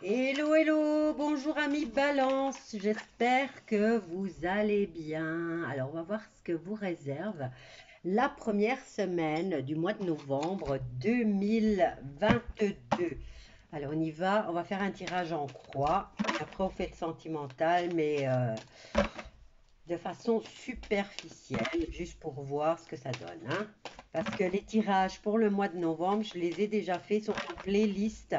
Hello, hello, bonjour amis Balance, j'espère que vous allez bien. Alors, on va voir ce que vous réserve la première semaine du mois de novembre 2022. Alors, on y va, on va faire un tirage en croix. Après, on fait sentimental, mais euh, de façon superficielle, juste pour voir ce que ça donne. hein. Parce que les tirages pour le mois de novembre, je les ai déjà faits, sont en playlist.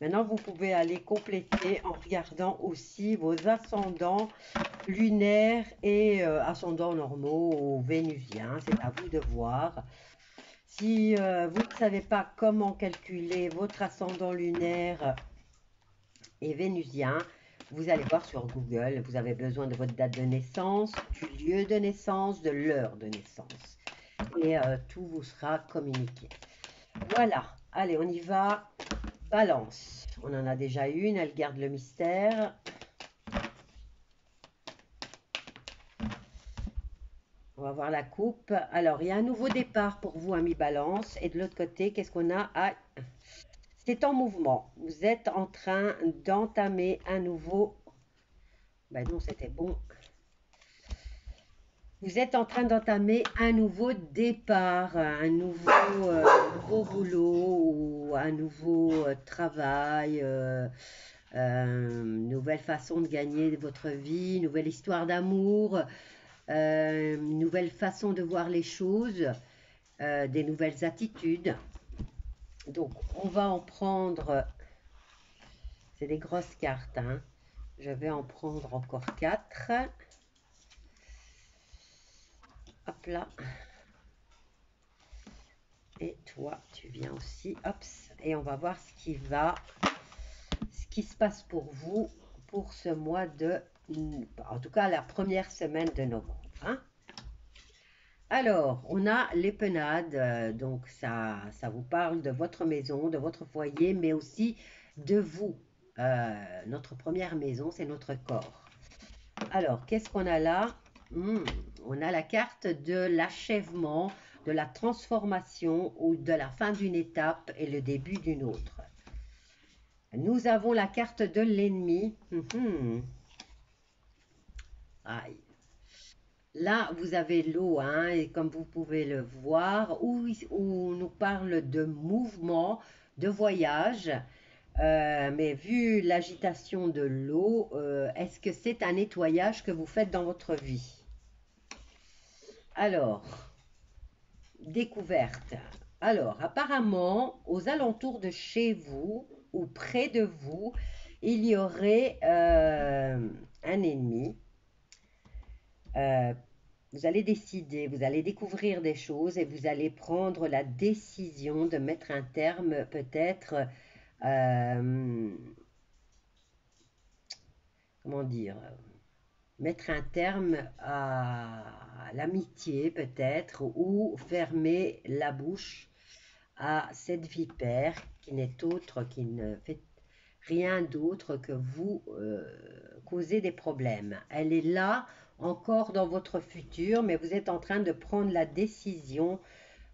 Maintenant, vous pouvez aller compléter en regardant aussi vos ascendants lunaires et euh, ascendants normaux ou vénusiens. C'est à vous de voir. Si euh, vous ne savez pas comment calculer votre ascendant lunaire et vénusien, vous allez voir sur Google. Vous avez besoin de votre date de naissance, du lieu de naissance, de l'heure de naissance. Et euh, tout vous sera communiqué. Voilà. Allez, on y va. Balance. On en a déjà une, elle garde le mystère. On va voir la coupe. Alors, il y a un nouveau départ pour vous, amis Balance. Et de l'autre côté, qu'est-ce qu'on a? Ah, C'est en mouvement. Vous êtes en train d'entamer un nouveau... Ben non, c'était bon. Vous êtes en train d'entamer un nouveau départ, un nouveau, euh, boulot ou un nouveau euh, travail, euh, euh, nouvelle façon de gagner votre vie, nouvelle histoire d'amour, nouvelle façon de voir les choses, des nouvelles attitudes. Donc, on va en prendre, c'est des grosses cartes, hein. Je vais en prendre encore quatre. Là. Et toi, tu viens aussi. Hop. Et on va voir ce qui va, ce qui se passe pour vous pour ce mois de, en tout cas la première semaine de novembre. hein. Alors, on a les euh, donc ça, ça vous parle de votre maison, de votre foyer, mais aussi de vous. Euh, notre première maison, c'est notre corps. Alors, qu'est-ce qu'on a là? Hmm, on a la carte de l'achèvement, de la transformation ou de la fin d'une étape et le début d'une autre. Nous avons la carte de l'ennemi. Mhm. Là, vous avez l'eau, hein, et comme vous pouvez le voir, où on nous parle de mouvement, de voyage. Euh, mais vu l'agitation de l'eau, euh, est-ce que c'est un nettoyage que vous faites dans votre vie? Alors, découverte. Alors, apparemment, aux alentours de chez vous ou près de vous, il y aurait euh, un ennemi. Euh, vous allez décider, vous allez découvrir des choses et vous allez prendre la décision de mettre un terme peut-être, euh, comment dire, mettre un terme à l'amitié peut-être ou fermer la bouche à cette vipère qui n'est autre, qui ne fait rien d'autre que vous euh, causer des problèmes. Elle est là encore dans votre futur, mais vous êtes en train de prendre la décision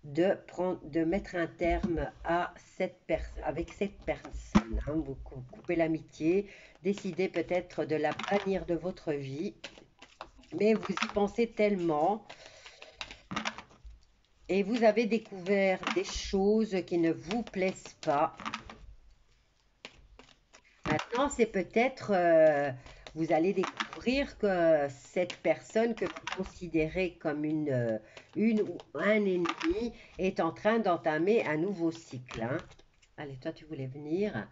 de, prendre, de mettre un terme à cette avec cette personne. hein. Vous cou- coupez l'amitié, décidez peut-être de la bannir de votre vie, mais vous y pensez tellement et vous avez découvert des choses qui ne vous plaisent pas. Maintenant, c'est peut-être, euh, vous allez découvrir que cette personne que vous considérez comme une, euh, ou un ennemi est en train d'entamer un nouveau cycle. hein. Allez, toi, tu voulais venir.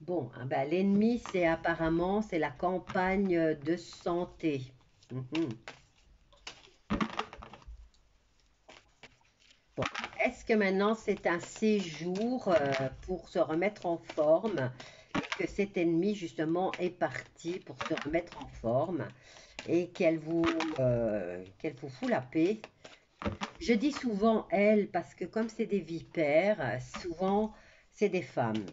Bon, ah ben, l'ennemi, c'est apparemment, c'est la campagne de santé. Mhm. Bon, est-ce que maintenant c'est un séjour euh, pour se remettre en forme? Que cet ennemi justement est parti pour se remettre en forme et qu'elle vous, euh, qu'elle vous fout la paix? Je dis souvent elle parce que comme c'est des vipères, souvent c'est des femmes.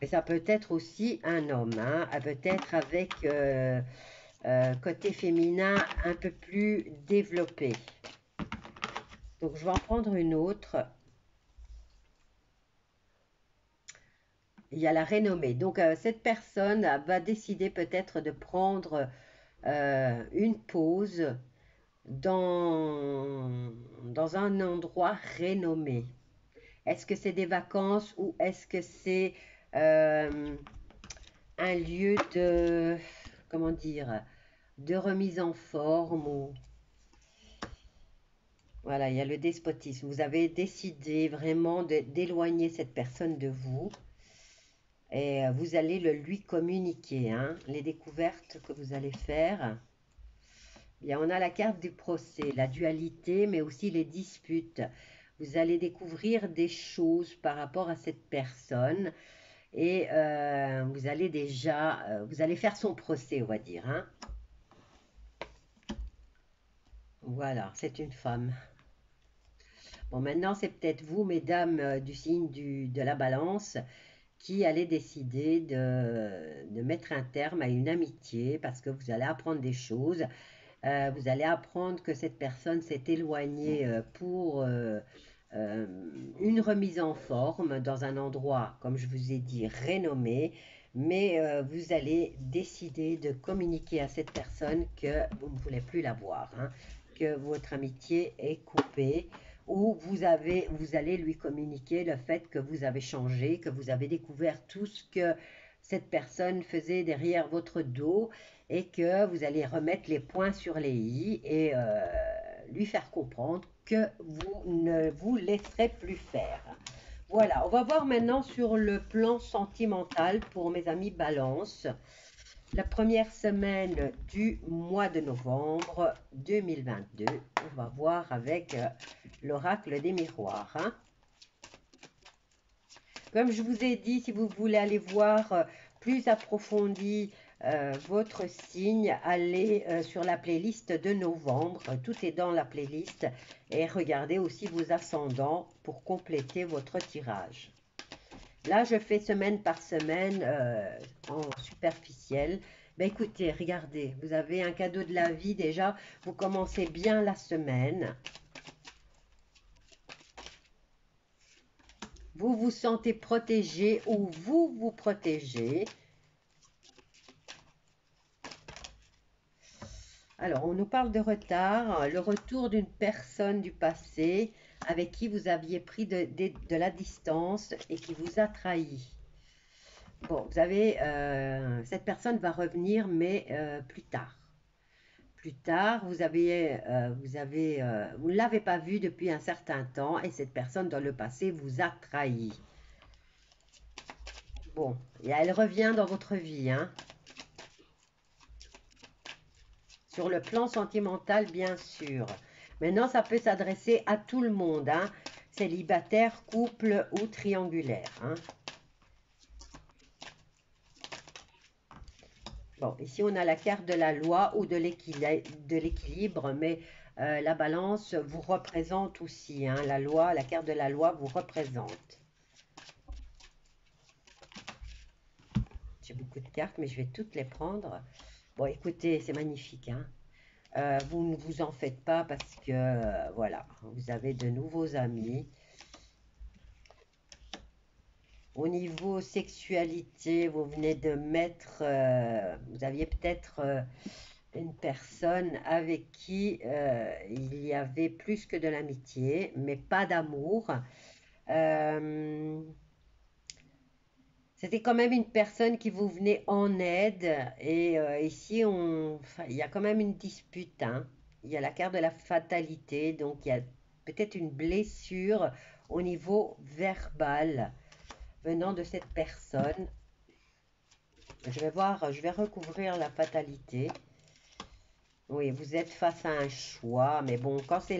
Et ça peut être aussi un homme, hein, peut-être avec euh, euh, côté féminin un peu plus développé. Donc je vais en prendre une autre. Il y a la renommée. Donc, euh, cette personne va décider peut-être de prendre euh, une pause dans, dans un endroit renommé. Est-ce que c'est des vacances ou est-ce que c'est euh, un lieu de, comment dire, de remise en forme ou... Voilà, il y a le despotisme. Vous avez décidé vraiment d'éloigner cette personne de vous et euh, vous allez le lui communiquer. Hein, les découvertes que vous allez faire. Bien, on a la carte du procès, la dualité, mais aussi les disputes. Vous allez découvrir des choses par rapport à cette personne et euh, vous allez déjà, euh, vous allez faire son procès, on va dire. Hein. Voilà, c'est une femme. Bon, maintenant, c'est peut-être vous, mesdames du signe de la balance, qui allez décider de, mettre un terme à une amitié parce que vous allez apprendre des choses. Euh, vous allez apprendre que cette personne s'est éloignée euh, pour une remise en forme dans un endroit, comme je vous ai dit, renommé. Mais vous allez décider de communiquer à cette personne que vous ne voulez plus la voir, hein, que votre amitié est coupée où vous, avez, vous allez lui communiquer le fait que vous avez changé, que vous avez découvert tout ce que cette personne faisait derrière votre dos et que vous allez remettre les points sur les i et euh, lui faire comprendre que vous ne vous laisserez plus faire. Voilà, on va voir maintenant sur le plan sentimental pour mes amis balance la première semaine du mois de novembre 2022. On va voir avec euh, l'oracle des miroirs. Hein. Comme je vous ai dit, si vous voulez aller voir euh, plus approfondi euh, votre signe, allez sur la playlist de novembre. Tout est dans la playlist. Et regardez aussi vos ascendants pour compléter votre tirage. Là, je fais semaine par semaine euh, en superficiel. Ben écoutez, regardez, vous avez un cadeau de la vie déjà. Vous commencez bien la semaine. Vous vous sentez protégé ou vous vous protégez. Alors, on nous parle de retard, le retour d'une personne du passé avec qui vous aviez pris de, la distance et qui vous a trahi. Bon, vous avez, euh, cette personne va revenir, mais euh, plus tard. Plus tard, vous avez, euh, vous avez, vous ne l'avez pas vu depuis un certain temps et cette personne dans le passé vous a trahi. Bon, elle revient dans votre vie, hein. Sur le plan sentimental, bien sûr. Maintenant, ça peut s'adresser à tout le monde, hein. célibataire, couple ou triangulaire. Hein. Bon, ici, on a la carte de la loi ou de l'équilibre, mais euh, la balance vous représente aussi. Hein. La loi, la carte de la loi vous représente. J'ai beaucoup de cartes, mais je vais toutes les prendre. Bon, écoutez, c'est magnifique. Hein. Euh, vous ne vous en faites pas parce que, euh, voilà, vous avez de nouveaux amis. Au niveau sexualité, vous venez de mettre, euh, vous aviez peut-être une personne avec qui il y avait plus que de l'amitié, mais pas d'amour. C'était quand même une personne qui vous venait en aide. Et euh, ici, il y a quand même une dispute. Hein. Il y a la carte de la fatalité. Donc, il y a peut-être une blessure au niveau verbal venant de cette personne. Je vais voir, je vais recouvrir la fatalité. Oui, vous êtes face à un choix. Mais bon, quand c'est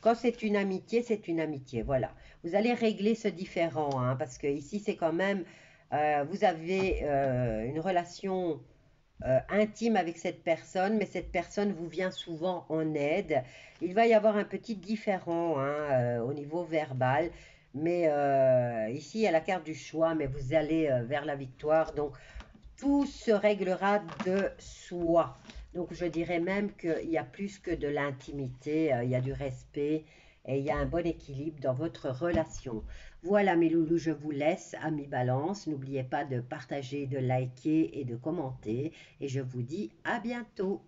quand c'est une amitié, c'est une amitié. Voilà. Vous allez régler ce différent. Hein, parce que ici, c'est quand même euh, vous avez euh, une relation euh, intime avec cette personne, mais cette personne vous vient souvent en aide. Il va y avoir un petit différent hein, au niveau verbal, mais ici il y a la carte du choix, mais vous allez vers la victoire. Donc tout se réglera de soi. Donc je dirais même qu'il y a plus que de l'intimité, il y a du respect et il y a un bon équilibre dans votre relation. Voilà mes loulous, je vous laisse, amis balance. N'oubliez pas de partager, de liker et de commenter. Et je vous dis à bientôt.